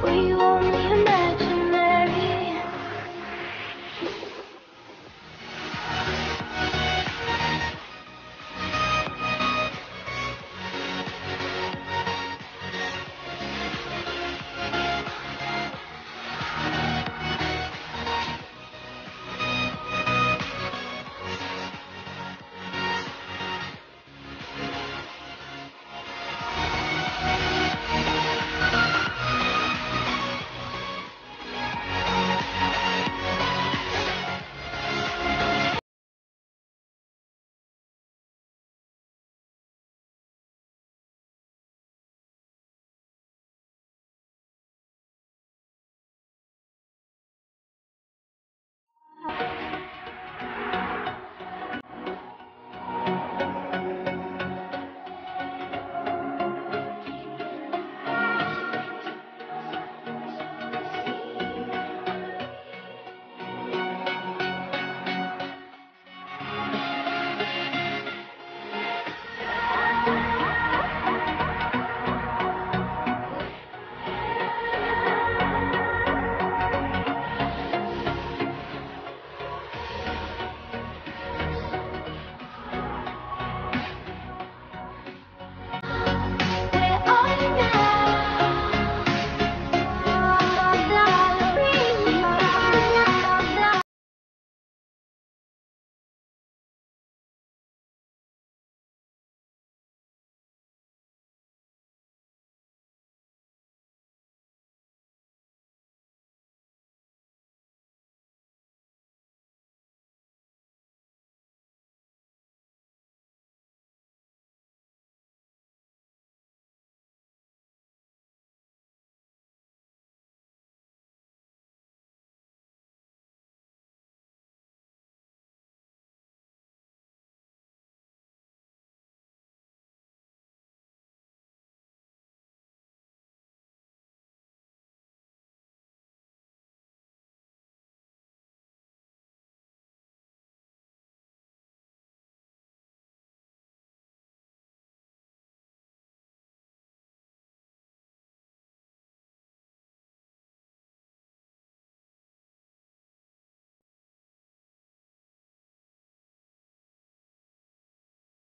We